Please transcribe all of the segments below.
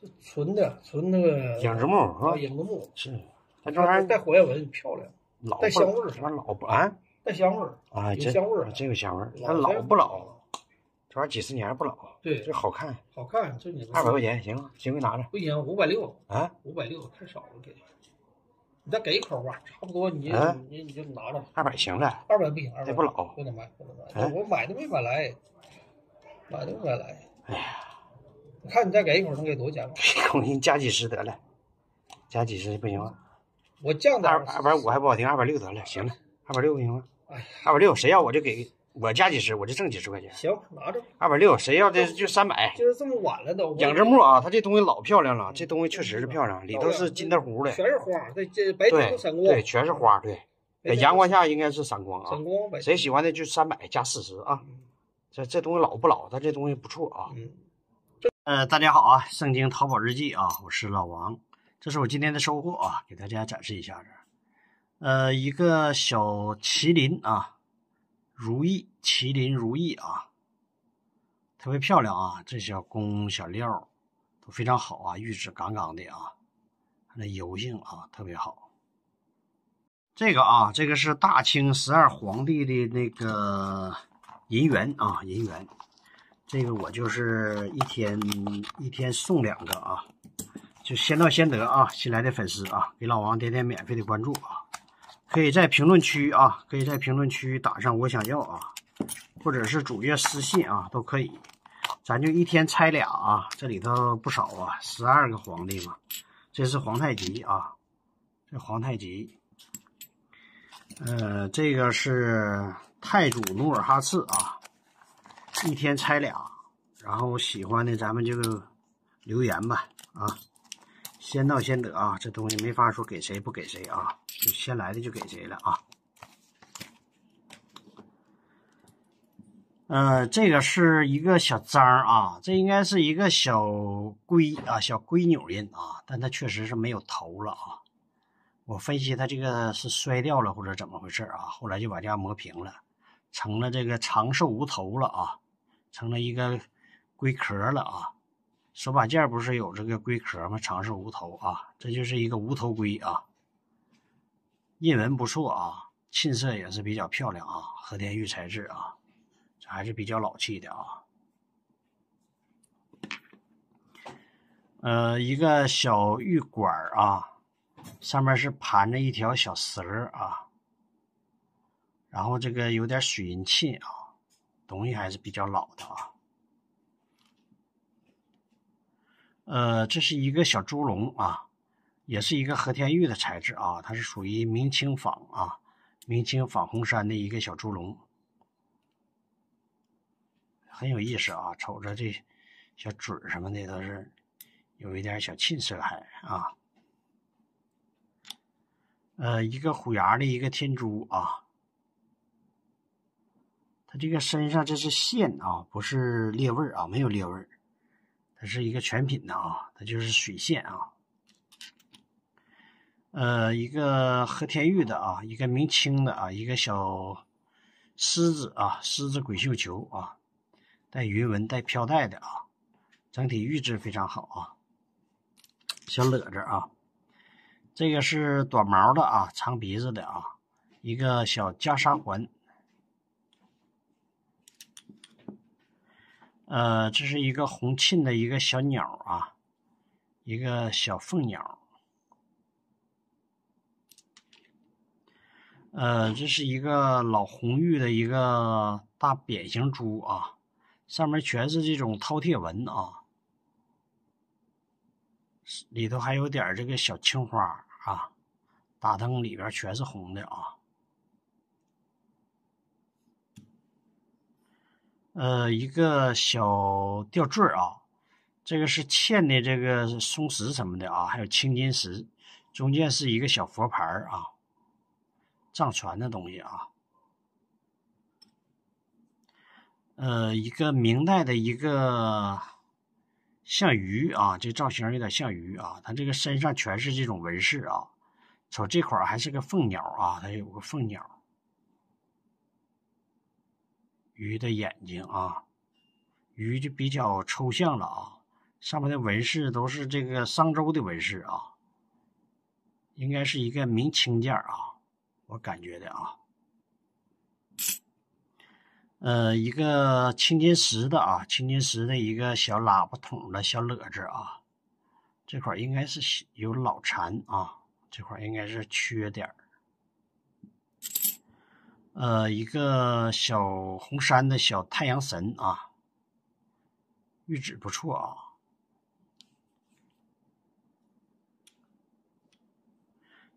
这纯的纯那个影子木啊，啊，影子木，是，它这玩意带火焰纹，漂亮，老带香味儿这玩意儿老不啊？带香味儿，啊，有这香味儿这个香味儿，它老老不老？这玩意儿几十年不老，对这好看，好看，这你二百块钱行了，行，给拿着不行，五百六，啊，五百六太少了，给，你再给一口吧，差不多你啊？你你就拿着，二百行了，二百不行，二百这不老不能买，不能买，哎我买都没买来，买都没买来，哎呀，你看你再给一口能给多少钱吧？我给你加几十得了，加几十不行吗？我降点儿二二百五还不好听，二百六得了，行了，二百六不行吗？哎，二百六谁要我就给我加几十，我就挣几十块钱。行，拿着，二百六谁要这就三百。今儿这么晚了都，影子木啊，它这东西老漂亮了，这东西确实是漂亮，里头是金的糊的，全是花，这这白天闪光，对，全是花，对，在阳光下应该是闪光啊。闪光，呗谁喜欢的就三百加四十啊，嗯这这东西老不老？它这东西不错啊。嗯，呃，大家好啊，圣经淘宝日记啊，我是老王，这是我今天的收获啊，给大家展示一下子。呃，一个小麒麟啊，如意麒麟如意啊，特别漂亮啊，这小工小料都非常好啊，玉质杠杠的啊，它的油性啊特别好。这个啊，这个是大清十二皇帝的那个银元啊，银元。这个我就是一天一天送两个啊，就先到先得啊！新来的粉丝啊，给老王点点免费的关注啊，可以在评论区啊，可以在评论区打上我想要啊，或者是主页私信啊，都可以。咱就一天拆俩啊，这里头不少啊，十二个皇帝嘛，这是皇太极啊，这皇太极，呃，这个是太祖努尔哈赤啊。一天拆俩，然后喜欢的咱们就留言吧啊，先到先得啊，这东西没法说给谁不给谁啊，就先来的就给谁了啊。呃，这个是一个小章啊，这应该是一个小龟啊，小龟纽印啊，但它确实是没有头了啊。我分析它这个是摔掉了或者怎么回事啊，后来就把它磨平了，成了这个长寿无头了啊。成了一个龟壳了啊！手把件不是有这个龟壳吗？长寿无头啊，这就是一个无头龟啊。印纹不错啊，沁色也是比较漂亮啊，和田玉材质啊，这还是比较老气的啊。呃，一个小玉管啊，上面是盘着一条小蛇啊，然后这个有点水银沁啊。东西还是比较老的啊，呃，这是一个小猪笼啊，也是一个和田玉的材质啊，它是属于明清仿啊，明清仿红山的一个小猪笼，很有意思啊，瞅着这小嘴什么的都是有一点小沁色还啊，呃，一个虎牙的一个天珠啊。这个身上这是线啊，不是裂纹啊，没有裂纹，它是一个全品的啊，它就是水线啊。呃，一个和田玉的啊，一个明清的啊，一个小狮子啊，狮子鬼绣球啊，带云纹带飘带的啊，整体玉质非常好啊。小乐子啊，这个是短毛的啊，长鼻子的啊，一个小袈裟环。呃，这是一个红沁的一个小鸟啊，一个小凤鸟。呃，这是一个老红玉的一个大扁形珠啊，上面全是这种饕餮纹啊，里头还有点这个小青花啊，打灯里边全是红的啊。呃，一个小吊坠啊，这个是嵌的这个松石什么的啊，还有青金石，中间是一个小佛牌啊，藏传的东西啊。呃，一个明代的一个像鱼啊，这造型有点像鱼啊，它这个身上全是这种纹饰啊，瞅这块还是个凤鸟啊，它有个凤鸟。鱼的眼睛啊，鱼就比较抽象了啊，上面的纹饰都是这个商周的纹饰啊，应该是一个明清件啊，我感觉的啊。呃，一个青金石的啊，青金石的一个小喇叭筒的小勒子啊，这块应该是有老残啊，这块应该是缺点呃，一个小红山的小太阳神啊，玉质不错啊。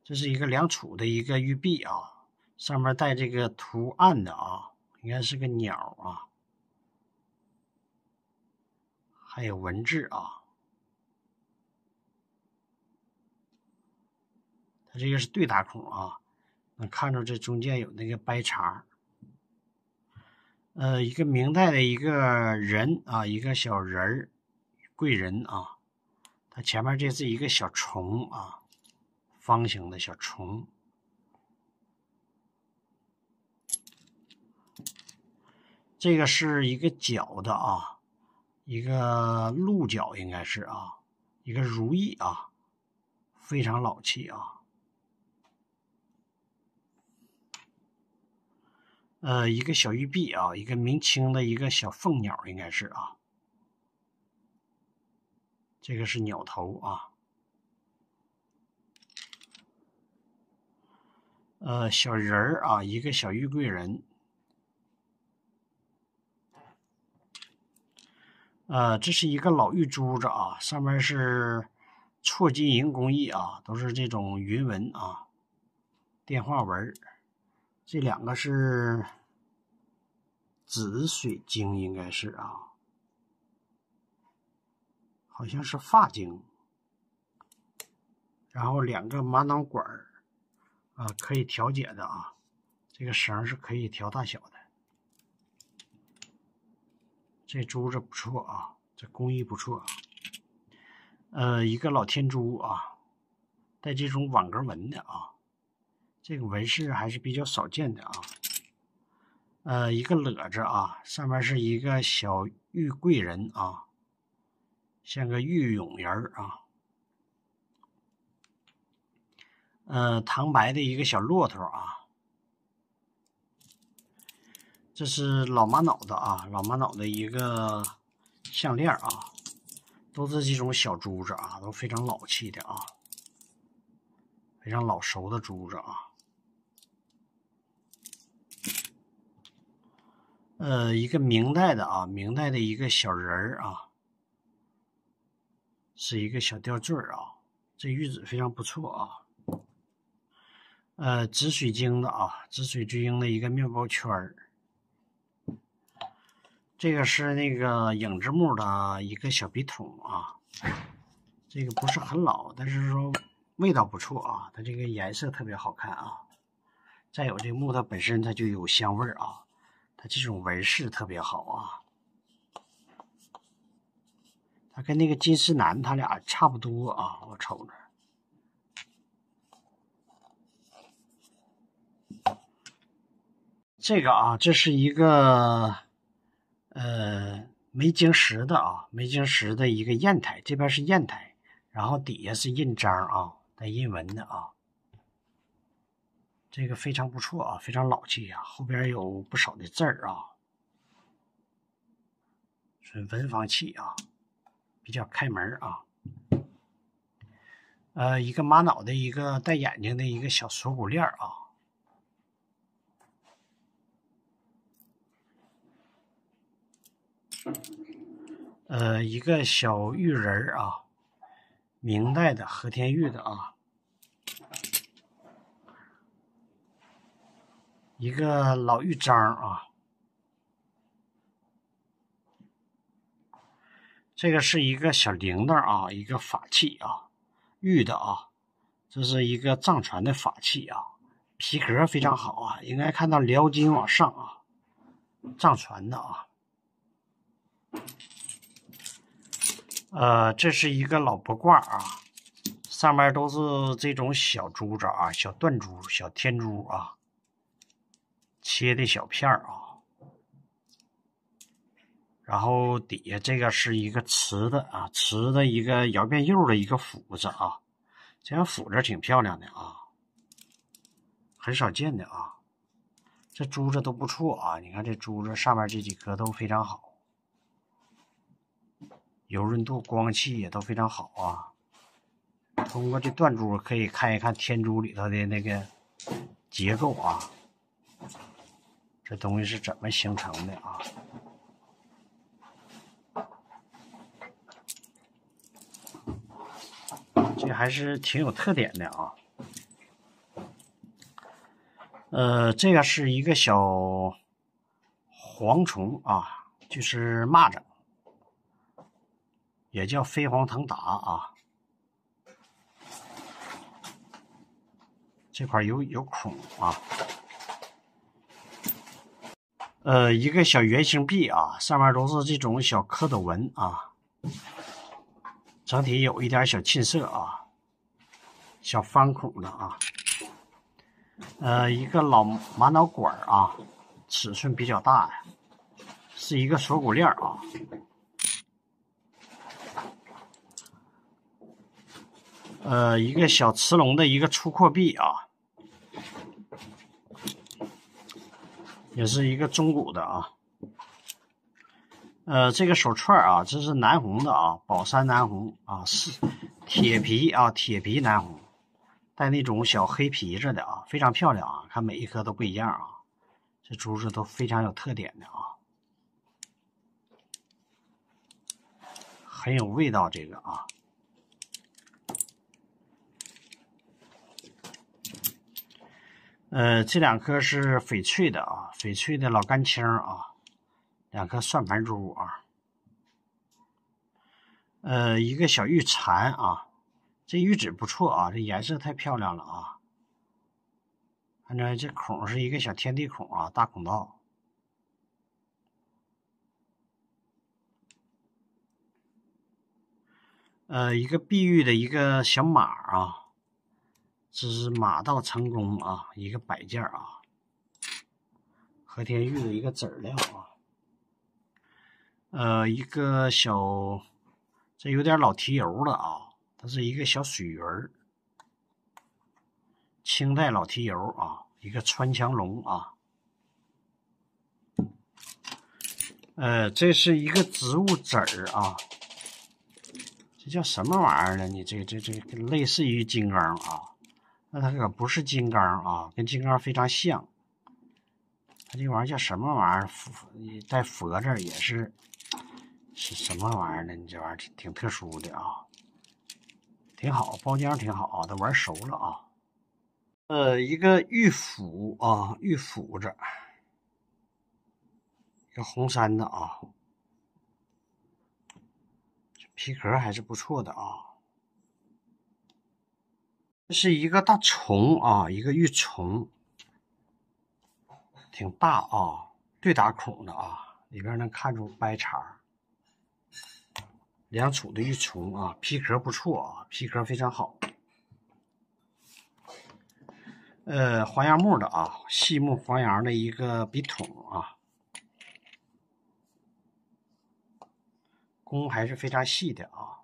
这是一个梁楚的一个玉璧啊，上面带这个图案的啊。应该是个鸟啊，还有文字啊。它这个是对打孔啊，看着这中间有那个掰茬。呃，一个明代的一个人啊，一个小人儿，贵人啊。他前面这是一个小虫啊，方形的小虫。这个是一个角的啊，一个鹿角应该是啊，一个如意啊，非常老气啊。呃，一个小玉璧啊，一个明清的一个小凤鸟应该是啊。这个是鸟头啊。呃，小人儿啊，一个小玉贵人。呃，这是一个老玉珠子啊，上面是错金银工艺啊，都是这种云纹啊，电话纹。这两个是紫水晶，应该是啊，好像是发晶。然后两个玛瑙管啊，可以调节的啊，这个绳是可以调大小的。这珠子不错啊，这工艺不错。呃，一个老天珠啊，带这种网格纹的啊，这个纹饰还是比较少见的啊。呃，一个乐子啊，上面是一个小玉贵人啊，像个玉俑人啊。呃，唐白的一个小骆驼啊。这是老玛瑙的啊，老玛瑙的一个项链啊，都是这种小珠子啊，都非常老气的啊，非常老熟的珠子啊。呃，一个明代的啊，明代的一个小人儿啊，是一个小吊坠儿啊，这玉子非常不错啊。呃，紫水晶的啊，紫水晶的一个面包圈儿。这个是那个影之木的一个小笔筒啊，这个不是很老，但是说味道不错啊，它这个颜色特别好看啊。再有这木头本身它就有香味儿啊，它这种纹饰特别好啊。它跟那个金丝楠它俩差不多啊，我瞅着。这个啊，这是一个。呃，梅晶石的啊，梅晶石的一个砚台，这边是砚台，然后底下是印章啊，带印纹的啊，这个非常不错啊，非常老气呀，后边有不少的字儿啊，是文房器啊，比较开门啊。呃，一个玛瑙的一个带眼睛的一个小锁骨链啊。呃，一个小玉人啊，明代的和田玉的啊，一个老玉章啊，这个是一个小铃铛啊，一个法器啊，玉的啊，这是一个藏传的法器啊，皮革非常好啊，应该看到辽金往上啊，藏传的啊。呃，这是一个老卜卦啊，上面都是这种小珠子啊，小断珠、小天珠啊，切的小片儿啊。然后底下这个是一个瓷的啊，瓷的一个窑变釉的一个斧子啊，这样斧子挺漂亮的啊，很少见的啊。这珠子都不错啊，你看这珠子上面这几颗都非常好，油润度、光气也都非常好啊。通过这断珠可以看一看天珠里头的那个结构啊，这东西是怎么形成的啊？这还是挺有特点的啊。呃，这个是一个小蝗虫啊，就是蚂蚱，也叫飞黄腾达啊。这块有有孔啊。呃，一个小圆形币啊，上面都是这种小蝌蚪纹啊，整体有一点小沁色啊，小方孔的啊。呃，一个老玛瑙管啊，尺寸比较大呀，是一个锁骨链啊。呃，一个小瓷龙的一个粗阔币啊，也是一个中古的啊。呃，这个手串啊，这是南红的啊，宝山南红啊，是铁皮啊，铁皮南红。带那种小黑皮子的啊，非常漂亮啊！看每一颗都不一样啊，这珠子都非常有特点的啊，很有味道。这个啊，呃，这两颗是翡翠的啊，翡翠的老干青啊，两颗算盘珠啊，呃，一个小玉蝉啊。这玉质不错啊，这颜色太漂亮了啊！看着这孔是一个小天地孔啊，大孔道。呃，一个碧玉的一个小马啊，这是马到成功啊，一个摆件啊。和田玉的一个籽料啊，呃，一个小，这有点老提油了啊。它是一个小水鱼儿，清代老提油啊，一个穿墙龙啊，呃，这是一个植物籽儿啊，这叫什么玩意儿呢？你这这这类似于金刚啊，那它可不是金刚啊，跟金刚非常像。它这玩意儿叫什么玩意儿？佛带佛字也是，是什么玩意儿呢？你这玩意儿挺挺特殊的啊。挺好，包浆挺好啊，都玩熟了啊。呃，一个玉斧啊，玉斧子，一个红山的啊，皮壳还是不错的啊。这是一个大虫啊，一个玉虫，挺大啊，对打孔的啊，里边能看出掰茬。两处的玉虫啊，皮壳不错啊，皮壳非常好。呃，黄杨木的啊，细木黄杨的一个笔筒啊，工还是非常细的啊。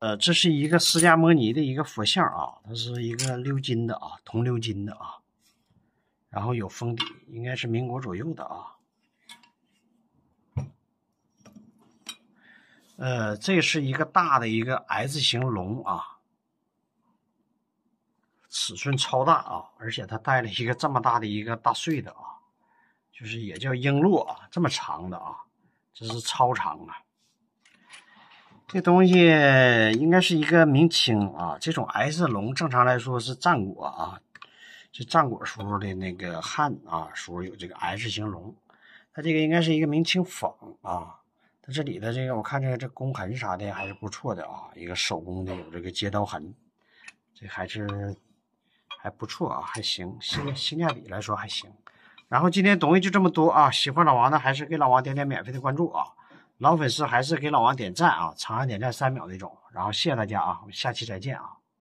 呃，这是一个释迦摩尼的一个佛像啊，它是一个鎏金的啊，铜鎏金的啊，然后有封底，应该是民国左右的啊。呃，这是一个大的一个 S 型龙啊，尺寸超大啊，而且它带了一个这么大的一个大穗的啊，就是也叫璎珞啊，这么长的啊，这是超长啊。这东西应该是一个明清啊，这种 S 龙正常来说是战国啊，就战国时候的那个汉啊时候有这个 S 型龙，它这个应该是一个明清仿啊。它这里的这个，我看这个这工痕啥的还是不错的啊，一个手工的有这个接刀痕，这还是还不错啊，还行，性性价比来说还行。然后今天东西就这么多啊，喜欢老王的还是给老王点点免费的关注啊，老粉丝还是给老王点赞啊，长按点赞三秒那种。然后谢谢大家啊，我们下期再见啊。